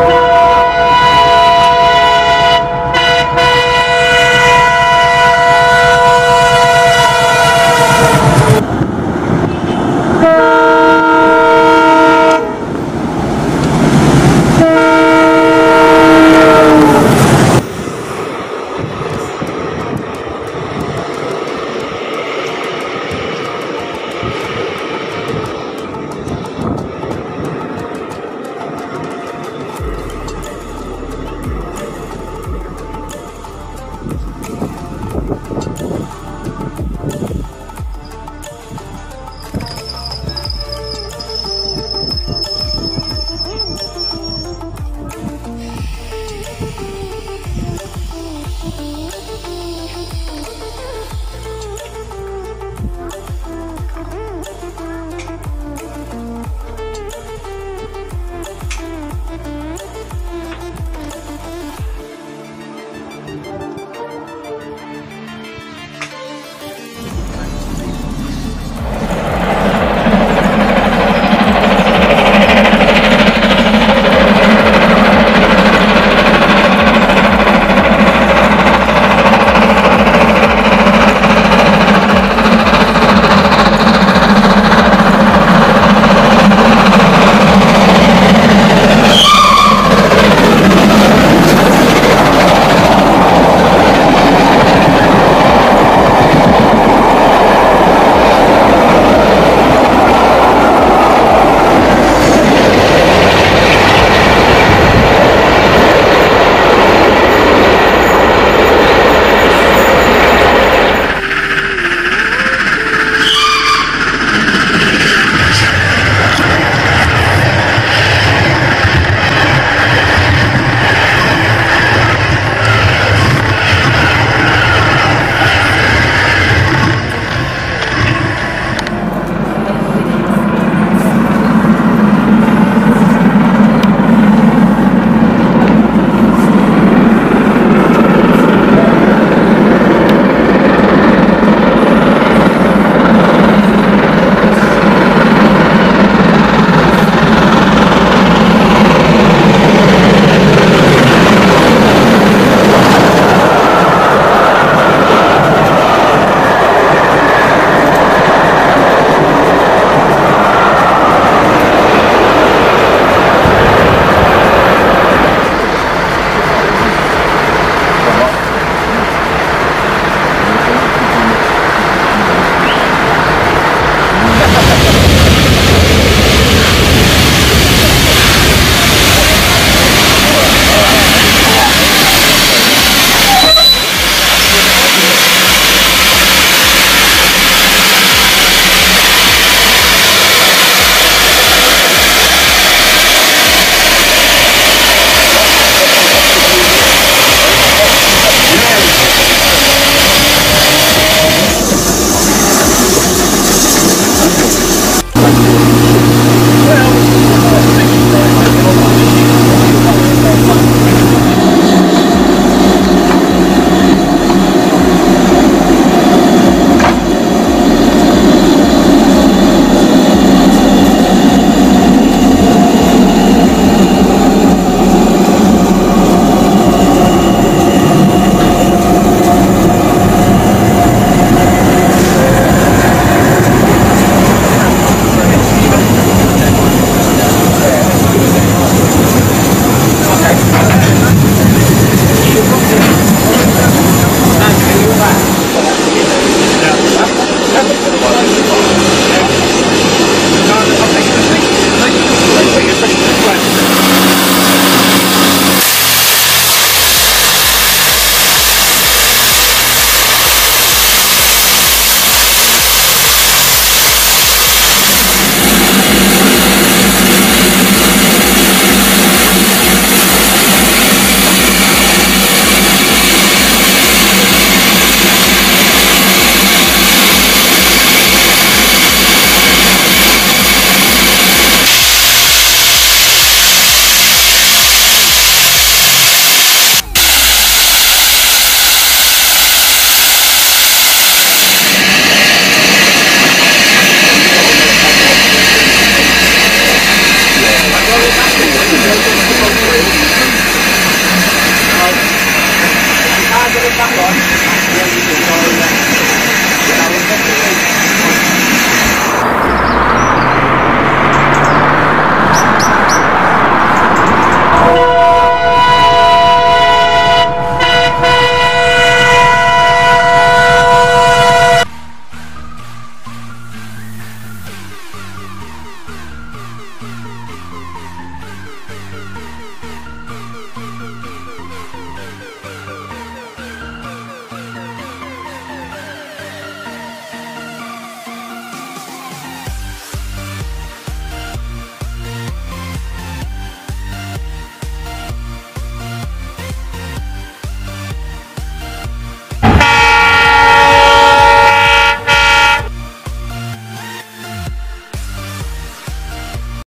Oh.